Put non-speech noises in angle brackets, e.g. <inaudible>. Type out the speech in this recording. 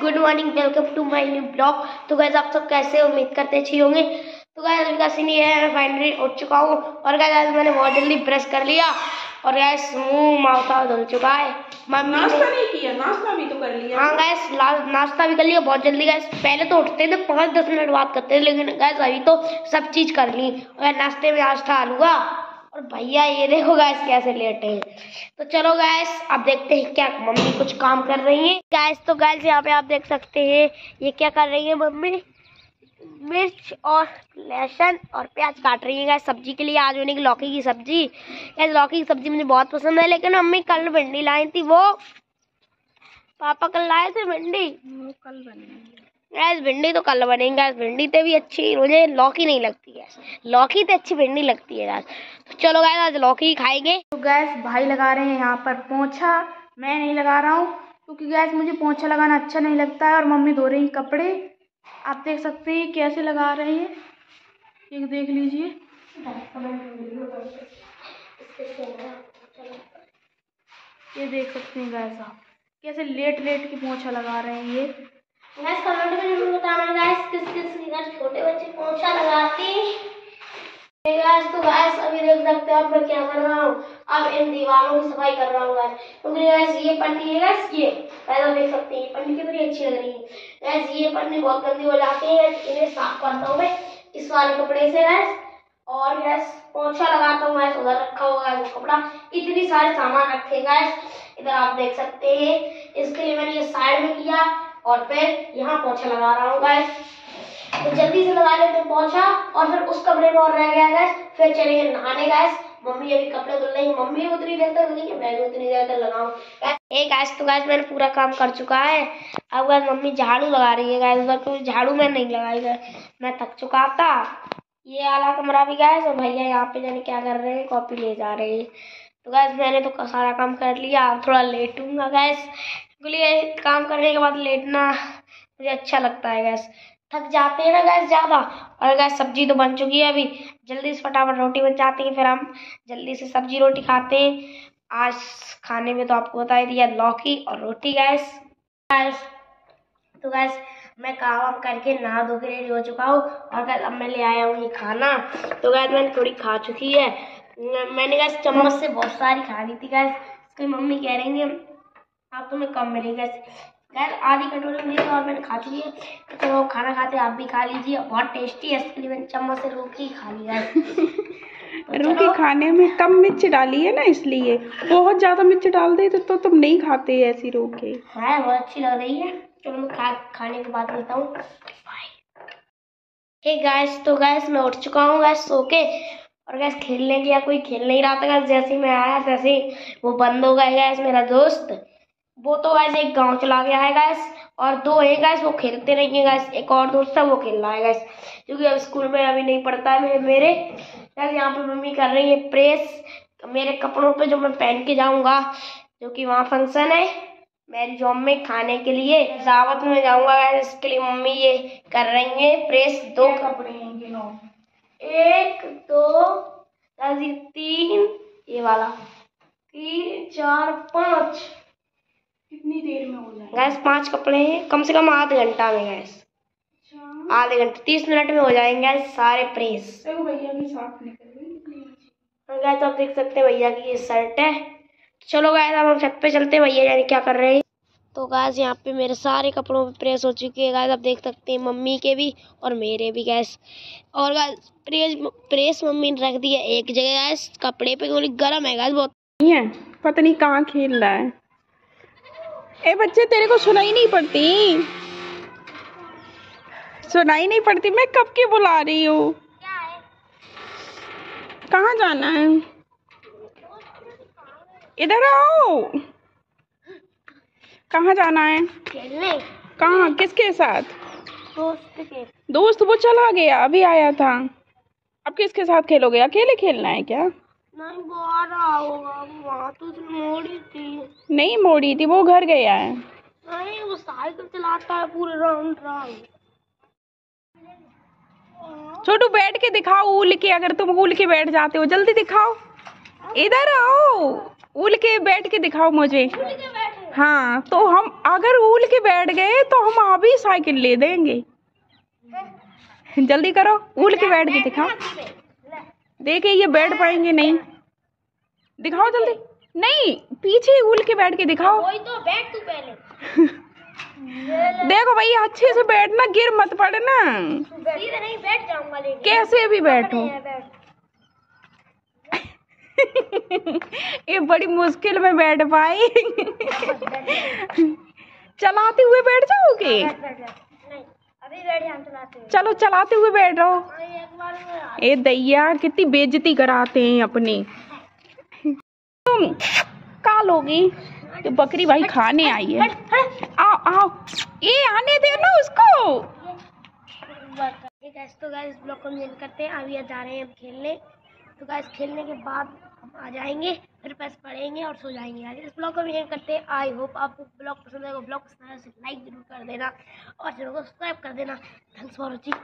Good morning welcome to my new blog. तो guys आप सब कैसे उम्मीद करते अच्छे होंगे। तो गैस अभी का सीन ये है मैं फाइनली उठ चुका हूँ। और गैस आज मैंने बहुत जल्दी ब्रश कर लिया। और गैस मुँह माथा धुल चुका है। मम्मी नाश्ता नहीं किया नाश्ता भी तो कर लिया। हाँ गैस नाश्ता भी कर लिया बहुत जल्दी गैस पहले तो उठते थे पाँच दस मिनट बात करते थे लेकिन गैस अभी तो सब चीज़ कर ली। और नाश्ते में आज था आलू का और भैया, ये देखो गैस कैसे लेटे हैं। तो चलो गैस आप देखते हैं क्या मम्मी कुछ काम कर रही है। गैस तो गैस यहाँ पे आप देख सकते हैं, ये क्या कर रही है मम्मी? मिर्च और लहसुन और प्याज काट रही है गैस सब्ज़ी के लिए आज होने की लौकी की सब्ज़ी। गैस लौकी की सब्ज़ी मुझे बहुत पसंद है, लेकिन मम्मी कल भिंडी लाई थी, वो पापा कल लाए थे भिंडी? कल बनेंगे गैस भिंडी तो कल बनेंगे गैस भिंडी तो भी अच्छी, मुझे लौकी नहीं लगती है लौकी तो अच्छी भिंडी लगती है गैस तो चलो गैस आज लौकी खाएँगे। तो गैस भाई लगा रहे हैं यहाँ पर पोछा, मैं नहीं लगा रहा हूँ, क्योंकि गैस मुझे पोछा लगाना अच्छा नहीं लगता है और मम्मी धो रही कपड़े। आप देख सकते हैं कैसे लगा रहे हैं। एक देख लीजिए। ये देख सकते हैं गैस आप, कैसे लेट लेट के पोछा लगा रहे हैं ये। गैस कमेंट में बताना गैस किस किस घर छोटे बच्चे पोंछा लगाते? हैं गैस तो गैस अभी देख सकते हो अब मैं क्या कर रहा हूँ। अब इन दीवारों की सफ़ाई कर रहा हूँ गैस क्योंकि गैस ये पन्नी है गैस ये। पहले देख सकते हैं, ये कितनी अच्छी लग रही है। गैस ये पन्नी बहुत गंदी हो जाती है इन्हें साफ़ करता हूँ मैं इस वाले कपड़े से गैस और गैस पोछा लगाता हूँ गैस उधर रखा हुआ वो कपड़ा। इतनी सारे सामान रखे गैस इधर आप देख सकते हैं, इसके लिए मैंने ये साइड में किया। और फिर यहाँ पोछा लगा रहा हूँ गैस तो जल्दी से लगा लेते हैं पोछा, और फिर उस कमरे में और रह गया गैस फिर चलेंगे नहाने गैस मम्मी अभी कपड़े धुल रही मम्मी भी उतनी देर तक धुली मैं भी उतनी देर तक लगाऊँ। एक गैस तो गैस मैंने पूरा काम कर चुका है। अब गैस मम्मी झाड़ू लगा रही है गैस उधर कोई झाड़ू मैं नहीं लगाई गैस मैं थक चुका था। ये आला कमरा भी गैस और भैया यहाँ पे जाने क्या कर रहे हैं, कॉपी ले जा रहे हैं। तो गैस मैंने तो सारा काम कर लिया। थोड़ा लेटूँगा गैस ये काम करने के बाद लेटना मुझे अच्छा लगता है गैस थक जाते हैं ना गैस ज़्यादा। और गैस सब्ज़ी तो बन चुकी है अभी। जल्दी से फटाफट रोटी बन जाती है फिर हम जल्दी से सब्ज़ी रोटी खाते हैं। आज खाने में तो आपको बता ही दिया लौकी और रोटी गैस गैस तो गैस मैं काम वाम करके नहा धो के रेडी हो चुका हूँ। और गैस अब मैं ले आया हूँ ये खाना। तो गैस मैंने थोड़ी खा चुकी है। मैंने गैस चम्मच से बहुत सारी खा ली थी गैस इसकी मम्मी कह रही है आप तुम्हें कम मिलेगी गैस गैस आधी कटोरी में और मैंने खा चुकी है। तो चलो खाना खाते आप भी खा लीजिए। बहुत टेस्टी है इसके लिए मैंने चम्मच से रोक ही खा लिया है रूखी खाने में कम मिर्च डाली है ना इसलिए। बहुत ज़्यादा मिर्च डाल दे तो, तो तुम नहीं खाते ऐसी रोके। हाँ बहुत अच्छी लग रही है। चलो मैं खा खाने के बाद मिलता हूँ। हे गैस तो गैस मैं उठ चुका हूँ गैस सो के। और गैस खेलने गया कोई खेल नहीं रहा था गैस जैसे ही मैं आया तैसे ही वो बंद हो गया गैस मेरा दोस्त। वो तो गैस एक गाँव चला गया है गैस और दो है गैस वो खेलते नहीं है गैस एक और दोस्त है वो खेल रहा है गैस क्योंकि अब स्कूल में अभी नहीं पढ़ता है मेरे। गैस यहाँ पे मम्मी कर रही है प्रेस मेरे कपड़ों पे जो मैं पहन के जाऊँगा जो कि वहाँ फ़ंक्शन है मेरी जॉब में खाने के लिए। दावत में जाऊँगा गैस इसके लिए मम्मी ये कर रही है प्रेस दो कपड़े हैं एक दो तीन ये वाला। तीन चार पाँच। कितनी देर में हो जाएगा? गैस पाँच कपड़े हैं कम से कम आधे घंटा में गैस। आधे घंटे तीस मिनट में हो जाएँगे गैस सारे प्रेस। देखो भैया की साफ़ निकल गई कितनी आप देख सकते हैं भैया की ये शर्ट है। चलो गैस अब हम छत पे चलते हैं भैया जाने क्या कर रहे हैं? तो गैस यहाँ पे मेरे सारे कपड़ों पे प्रेस हो चुकी है। गैस आप देख सकते हैं मम्मी के भी और मेरे भी गैस। और गैस प्रेस प्रेस मम्मी ने रख दिया एक जगह गैस। कपड़े पे क्योंकि गर्म है गैस बहुत। नहीं है पता नहीं कहाँ खेल रहा है। ए बच्चे तेरे को सुनाई नहीं पड़ती। सुनाई नहीं पड़ती मैं कब की बुला रही हूँ? कहाँ जाना है? इधर आओ। कहाँ जाना है? कहाँ? किसके साथ? दोस्त के। दोस्त वो चला गया अभी आया था। अब किसके साथ खेलोगे? अकेले खेलना है क्या? नहीं बाहर आओगा वहाँ तो उसने मोड़ी थी। नहीं मोड़ी थी वो घर गया है। नहीं वो साइकिल चलाता है पूरे राउंड राउंड। छोटू बैठ के दिखाओ उल के अगर तुम उल के बैठ जाते हो जल्दी दिखाओ। इधर आओ उल के बैठ के दिखाओ मुझे। हाँ तो हम अगर उल के बैठ गए तो हम अभी साइकिल ले देंगे। जल्दी करो उल के बैठ के दिखाओ। देखिए ये बैठ पाएँगे नहीं। दिखाओ जल्दी। नहीं पीछे उल के बैठ के दिखाओ। वही तो बैठ तू पहले। <laughs> देखो भाई अच्छे से बैठना गिर मत पड़े ना नहीं बैठ जाऊँगा लेकिन कैसे भी बैठो। <laughs> ये बड़ी मुश्किल में बैठ पाई। <laughs> चलाते हुए बैठ जाओगे? चलो चलाते हुए बैठ हाँ, आ- ए दैया कितनी बेइज्जती कराते हैं अपनी। तुम का लोगी तो बकरी भाई खाने आई है। आओ आओ ये आने दे ना उसको। तो गाइस ब्लॉग को करते हैं। अभी जा रहे हैं खेलने। तो गाइस खेलने के बाद हम आ जाएँगे फिर बस पढ़ेंगे और सो जाएँगे आज इस ब्लॉग को भी करते हैं। आई होप आपको ब्लॉग पसंद आएगा ब्लॉग पसंद आए उसे लाइक ज़रूर कर देना और चैनल को सब्सक्राइब कर देना। Thanks for watching